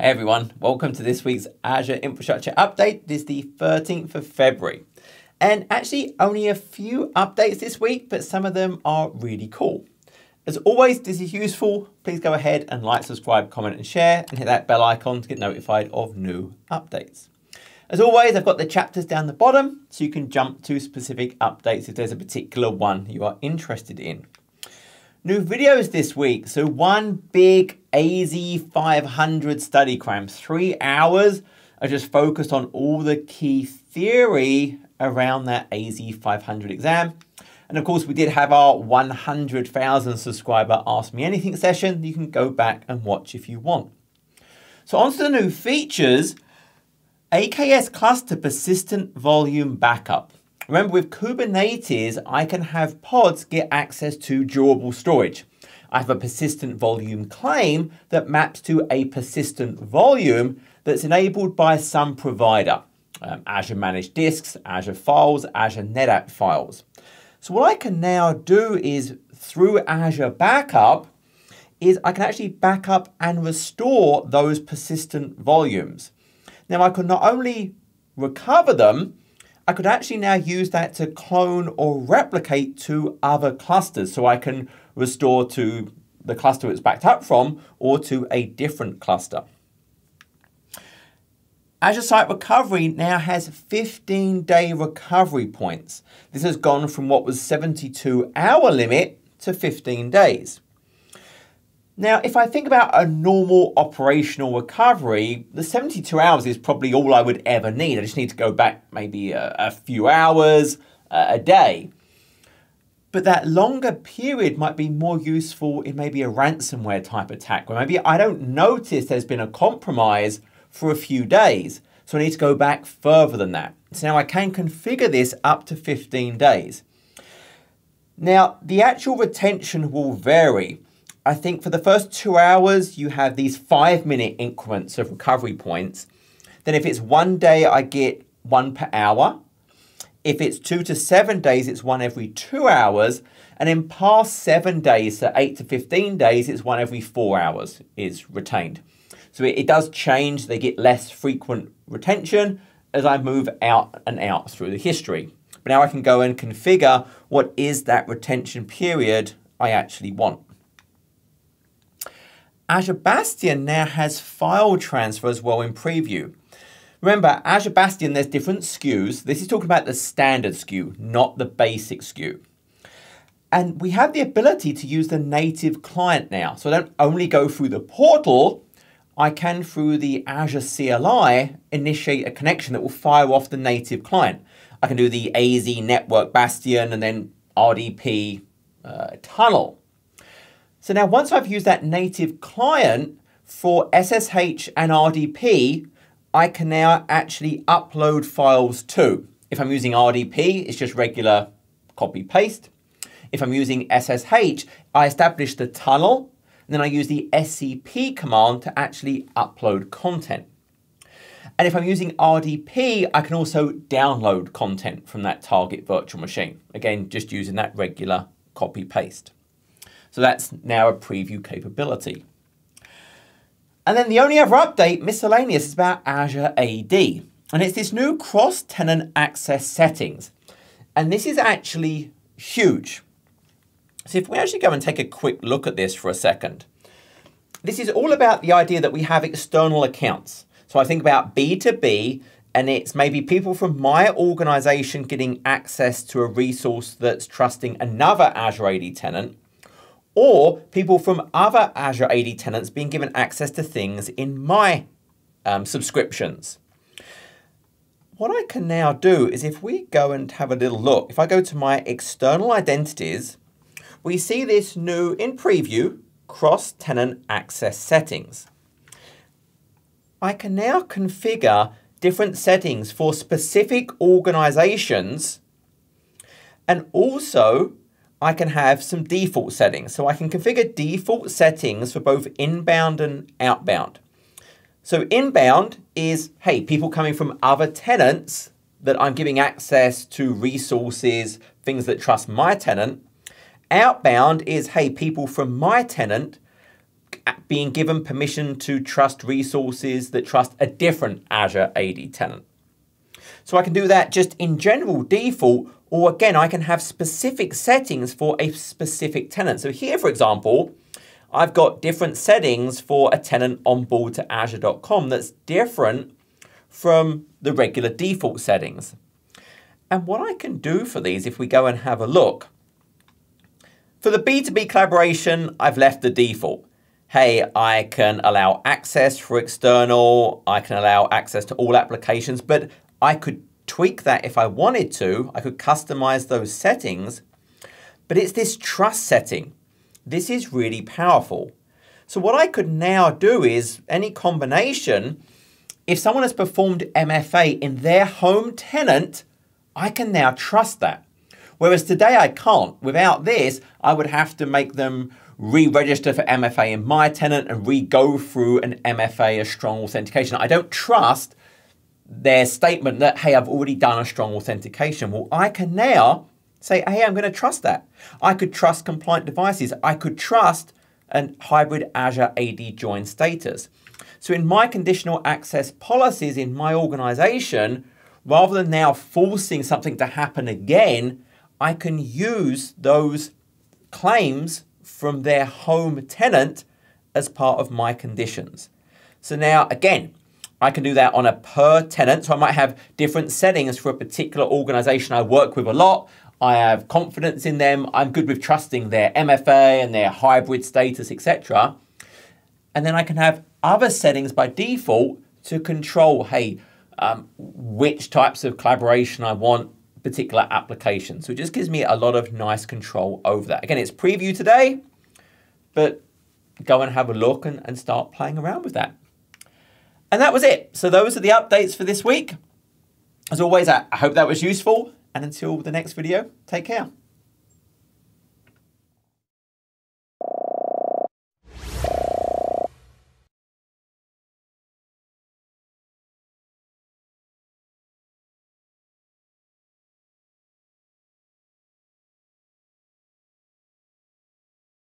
Hey everyone, welcome to this week's Azure Infrastructure Update. This is the 13th of February. And actually only a few updates this week, but some of them are really cool. As always, this is useful. Please go ahead and like, subscribe, comment and share and hit that bell icon to get notified of new updates. As always, I've got the chapters down the bottom so you can jump to specific updates if there's a particular one you are interested in. New videos this week. So one big AZ500 study cram, three hours. I just focused on all the key theory around that AZ500 exam. And of course, we did have our 100,000 subscriber Ask Me Anything session. You can go back and watch if you want. So on to the new features. AKS cluster persistent volume backup. Remember with Kubernetes, I can have pods get access to durable storage. I have a persistent volume claim that maps to a persistent volume that's enabled by some provider. Um, Azure Managed Disks, Azure Files, Azure NetApp Files. So what I can now do is through Azure Backup, is I can actually back up and restore those persistent volumes. Now I can not only recover them, I could actually now use that to clone or replicate to other clusters. So I can restore to the cluster it's backed up from or to a different cluster. Azure Site Recovery now has 15 day recovery points. This has gone from what was 72 hour limit to 15 days. Now, if I think about a normal operational recovery, the 72 hours is probably all I would ever need. I just need to go back maybe a, a few hours, uh, a day. But that longer period might be more useful in maybe a ransomware type attack, where maybe I don't notice there's been a compromise for a few days. So I need to go back further than that. So now I can configure this up to 15 days. Now, the actual retention will vary. I think for the first two hours, you have these five minute increments of recovery points. Then if it's one day, I get one per hour. If it's two to seven days, it's one every two hours. And in past seven days, so eight to 15 days, it's one every four hours is retained. So it, it does change. They get less frequent retention as I move out and out through the history. But now I can go and configure what is that retention period I actually want. Azure Bastion now has file transfer as well in preview. Remember, Azure Bastion, there's different SKUs. This is talking about the standard SKU, not the basic SKU. And we have the ability to use the native client now. So I don't only go through the portal, I can, through the Azure CLI, initiate a connection that will fire off the native client. I can do the AZ Network Bastion and then RDP uh, tunnel. So now once I've used that native client for SSH and RDP, I can now actually upload files too. If I'm using RDP, it's just regular copy paste. If I'm using SSH, I establish the tunnel, and then I use the SCP command to actually upload content. And if I'm using RDP, I can also download content from that target virtual machine. Again, just using that regular copy paste. So that's now a preview capability. And then the only other update, miscellaneous, is about Azure AD. And it's this new cross-tenant access settings. And this is actually huge. So if we actually go and take a quick look at this for a second, this is all about the idea that we have external accounts. So I think about B2B, and it's maybe people from my organization getting access to a resource that's trusting another Azure AD tenant, or people from other Azure AD tenants being given access to things in my um, subscriptions. What I can now do is if we go and have a little look, if I go to my external identities, we see this new in preview cross-tenant access settings. I can now configure different settings for specific organizations and also I can have some default settings. So I can configure default settings for both inbound and outbound. So inbound is, hey, people coming from other tenants that I'm giving access to resources, things that trust my tenant. Outbound is, hey, people from my tenant being given permission to trust resources that trust a different Azure AD tenant. So I can do that just in general default, or again, I can have specific settings for a specific tenant. So here, for example, I've got different settings for a tenant onboardtoazure.com that's different from the regular default settings. And what I can do for these, if we go and have a look, for the B2B collaboration, I've left the default. Hey, I can allow access for external, I can allow access to all applications, but I could tweak that if I wanted to. I could customize those settings, but it's this trust setting. This is really powerful. So what I could now do is any combination, if someone has performed MFA in their home tenant, I can now trust that. Whereas today I can't. Without this, I would have to make them re-register for MFA in my tenant and re-go through an MFA, a strong authentication. I don't trust their statement that, hey, I've already done a strong authentication. Well, I can now say, hey, I'm going to trust that. I could trust compliant devices. I could trust a hybrid Azure AD join status. So in my conditional access policies in my organization, rather than now forcing something to happen again, I can use those claims from their home tenant as part of my conditions. So now, again, I can do that on a per tenant. So I might have different settings for a particular organization I work with a lot. I have confidence in them. I'm good with trusting their MFA and their hybrid status, etc. And then I can have other settings by default to control, hey, um, which types of collaboration I want, particular applications. So it just gives me a lot of nice control over that. Again, it's preview today, but go and have a look and, and start playing around with that. And that was it. So those are the updates for this week. As always, I hope that was useful. And until the next video, take care.